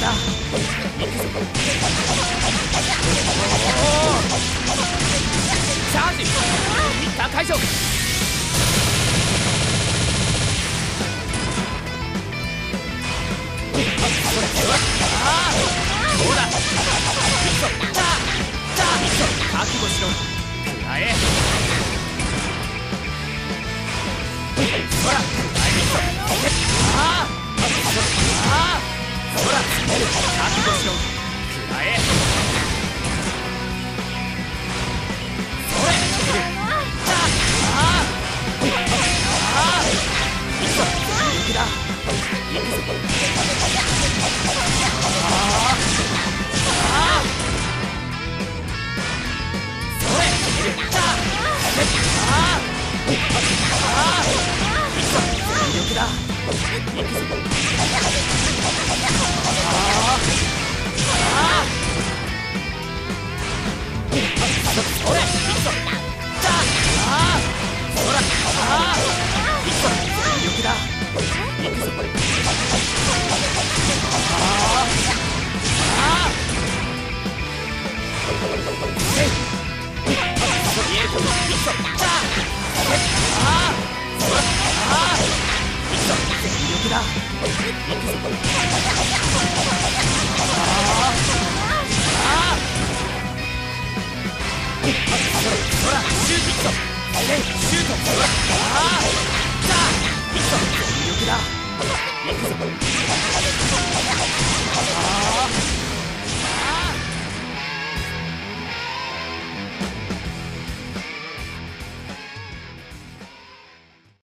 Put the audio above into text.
だ。行くぞくぞシュート。全力だ行くぞ